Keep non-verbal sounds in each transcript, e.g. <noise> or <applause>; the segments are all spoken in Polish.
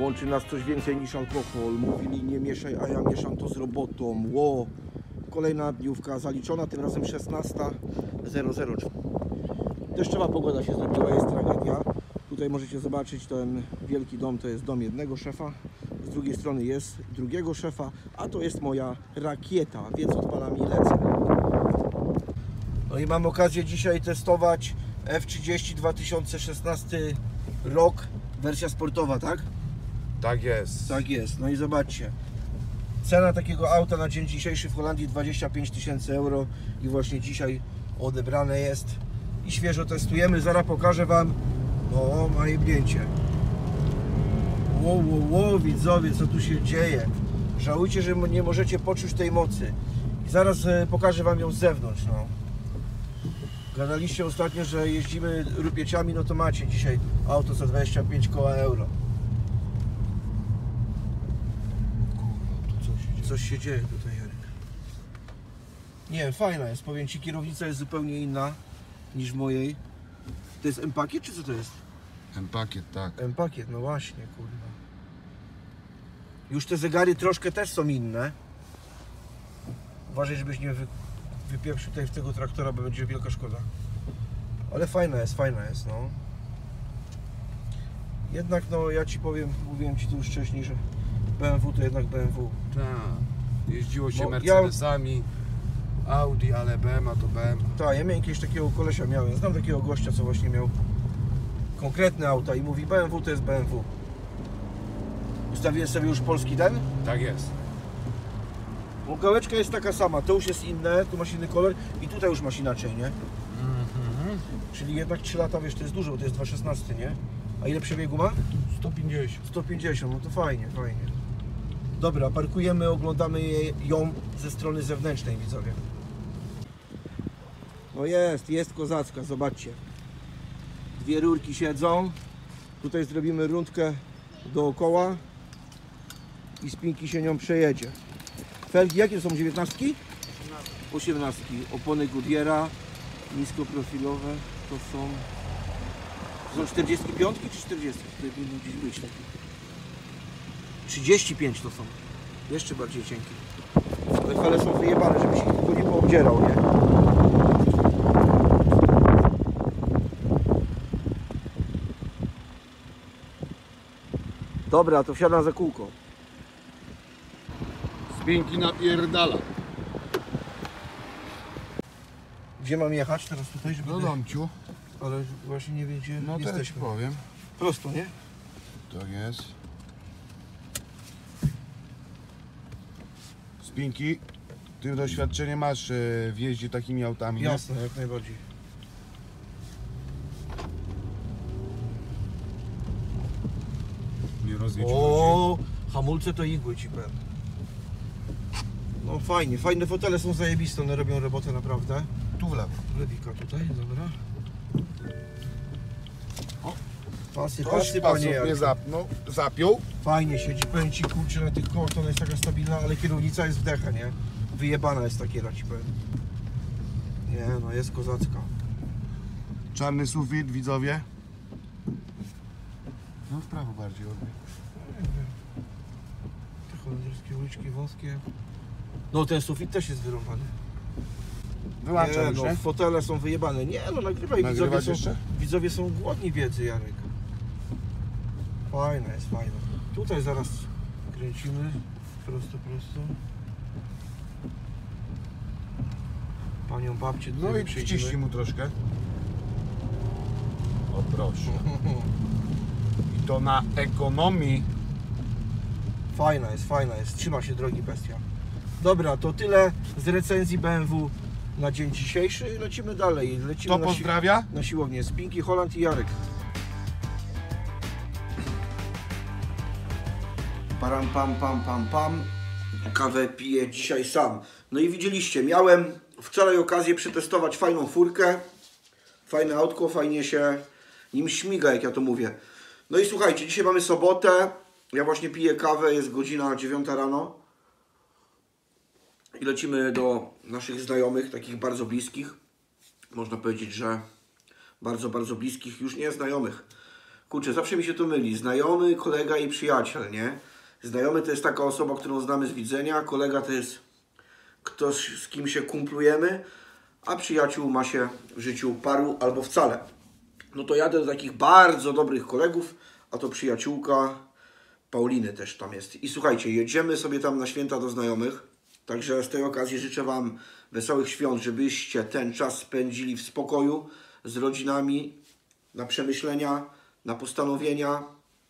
Łączy nas coś więcej niż alkohol. Mówili nie mieszaj, a ja mieszam to z robotą. Ło. Kolejna dniówka zaliczona, tym razem 16.00. Deszczowa pogoda się zrobiła, jest tragedia. Tutaj możecie zobaczyć ten wielki dom, to jest dom jednego szefa. Z drugiej strony jest drugiego szefa, a to jest moja rakieta, więc odpalam i lecę. No i mam okazję dzisiaj testować F30 2016 rok, wersja sportowa, tak? Tak jest. Tak jest. No i zobaczcie. Cena takiego auta na dzień dzisiejszy w Holandii 25 tysięcy euro i właśnie dzisiaj odebrane jest i świeżo testujemy. Zaraz pokażę Wam. No, ma jebnięcie. Ło, ło, ło, widzowie, co tu się dzieje. Żałujcie, że nie możecie poczuć tej mocy. I zaraz e, pokażę Wam ją z zewnątrz, no. Gadaliście ostatnio, że jeździmy rupieciami, no to macie dzisiaj auto za 25 koła euro. Tu coś się dzieje. Tutaj, Jarek. Nie, fajna jest. Powiem Ci, kierownica jest zupełnie inna niż mojej. To jest M-Pakiet, czy co to jest? Ten pakiet, tak. M-Pakiet, no właśnie, kurwa. Już te zegary troszkę też są inne. Uważaj, żebyś nie wy, wypieprzył tutaj w tego traktora, bo będzie wielka szkoda. Ale fajna jest, fajna jest, no. Jednak, no, ja Ci powiem, mówiłem Ci tu już wcześniej, że BMW to jednak BMW. Tak. Jeździło się No, ja- Mercedesami, Audi, ale BM, a to BM. Tak, ja miałem jakiegoś takiego kolesia miałem. Znam takiego gościa, co właśnie miał konkretne auta i mówi BMW to jest BMW. Ustawiłem sobie już polski ten. Tak jest. Bo gałeczka jest taka sama, to już jest inne, tu masz inny kolor i tutaj już masz inaczej, nie? Mhm. Czyli jednak 3 lata, wiesz, to jest dużo, bo to jest 2,16, nie? A ile przebiegu ma? 150. 150, no to fajnie, fajnie. Dobra, parkujemy, oglądamy ją ze strony zewnętrznej, widzowie. No jest, jest kozacka, zobaczcie. Dwie rurki siedzą. Tutaj zrobimy rundkę dookoła i spinki się nią przejedzie. Felgi jakie są? 19? 18. Opony Goodyeara, niskoprofilowe, to są... Są 45 czy 40? To powinno gdzieś być takie. 35 to są. Jeszcze bardziej cienkie. Ale fale są wyjebane, żeby się tylko nie poobdzierał, nie? Dobra, to wsiadam za kółko. Spinki napierdala. Gdzie mam jechać teraz tutaj, żeby... Do domciu. Ale właśnie nie wiem gdzie No jesteśmy. powiem. Prosto, nie? Tak jest. Spinki. Ty doświadczenie masz e, w jeździe takimi autami, nie? Jasne, jak najbardziej. Nie O, hamulce to igły ci powiem. No fajnie, fajne fotele są zajebiste, one robią robotę naprawdę. Tu w lewo. Lewika tutaj, dobra. Pasy, Ktoś pasy, pasów panie Jarku. zapnął, zapiął. Fajnie siedzi, powiem ci kurczę na tych kołach, to ona jest taka stabilna, ale kierownica jest wdecha, nie? Wyjebana jest ta kiera, ci powiem. Nie, no jest kozacka. Czarny sufit, widzowie. No w prawo bardziej odbij. Te holenderskie uliczki wąskie. No ten sufit też jest wyrąbany. Wyłączam Nie, już, no, nie? fotele są wyjebane. Nie no, nagrywaj, widzowie są, jeszcze? widzowie są głodni wiedzy, Jarek. Fajna jest, fajna. Tutaj zaraz kręcimy. Prosto, prosto. Panią babcię tutaj No i wciśnij mu troszkę. O proszę. <laughs> I to na ekonomii. Fajna jest, fajna jest. Trzyma się drogi bestia. Dobra, to tyle z recenzji BMW na dzień dzisiejszy. Lecimy dalej. Lecimy To na, si- pozdrawia. na siłownię. Spinki, Holland i Jarek. Param, pam, pam, pam, pam. Kawę piję dzisiaj sam. No i widzieliście, miałem wczoraj okazję przetestować fajną furkę. Fajne autko, fajnie się nim śmiga, jak ja to mówię. No i słuchajcie, dzisiaj mamy sobotę. Ja właśnie piję kawę, jest godzina 9 rano. I lecimy do naszych znajomych, takich bardzo bliskich. Można powiedzieć, że bardzo, bardzo bliskich, już nie znajomych. Kurczę, zawsze mi się to myli. Znajomy, kolega i przyjaciel, nie? Znajomy to jest taka osoba, którą znamy z widzenia, kolega to jest ktoś, z kim się kumplujemy, a przyjaciół ma się w życiu paru albo wcale. No to jadę do takich bardzo dobrych kolegów, a to przyjaciółka Pauliny też tam jest. I słuchajcie, jedziemy sobie tam na święta do znajomych, także z tej okazji życzę Wam wesołych świąt, żebyście ten czas spędzili w spokoju z rodzinami, na przemyślenia, na postanowienia,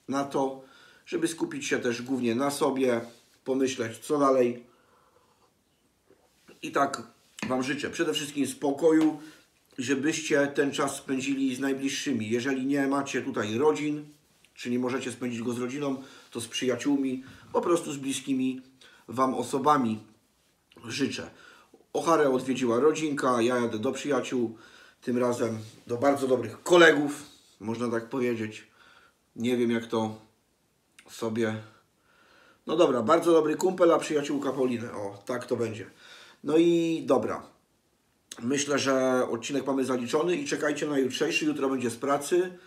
na to, żeby skupić się też głównie na sobie, pomyśleć co dalej. I tak Wam życzę przede wszystkim spokoju, żebyście ten czas spędzili z najbliższymi. Jeżeli nie macie tutaj rodzin, czy nie możecie spędzić go z rodziną, to z przyjaciółmi, po prostu z bliskimi Wam osobami życzę. Ocharę odwiedziła rodzinka, ja jadę do przyjaciół, tym razem do bardzo dobrych kolegów, można tak powiedzieć. Nie wiem jak to sobie... No dobra, bardzo dobry kumpel, a przyjaciółka Pauliny. O, tak to będzie. No i dobra. Myślę, że odcinek mamy zaliczony i czekajcie na jutrzejszy. Jutro będzie z pracy.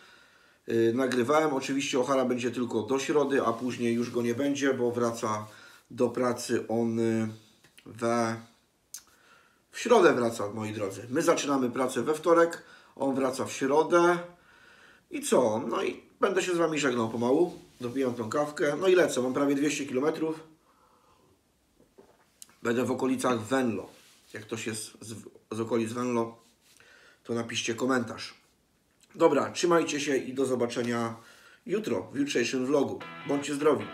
Yy, nagrywałem. Oczywiście Ochara będzie tylko do środy, a później już go nie będzie, bo wraca do pracy on y, we... W środę wraca, moi drodzy. My zaczynamy pracę we wtorek, on wraca w środę. I co? No i będę się z Wami żegnał pomału. Dopijam tą kawkę. No i lecę. Mam prawie 200 km. Będę w okolicach Venlo. Jak ktoś jest z, z okolic Venlo, to napiszcie komentarz. Dobra, trzymajcie się i do zobaczenia jutro w jutrzejszym vlogu. Bądźcie zdrowi.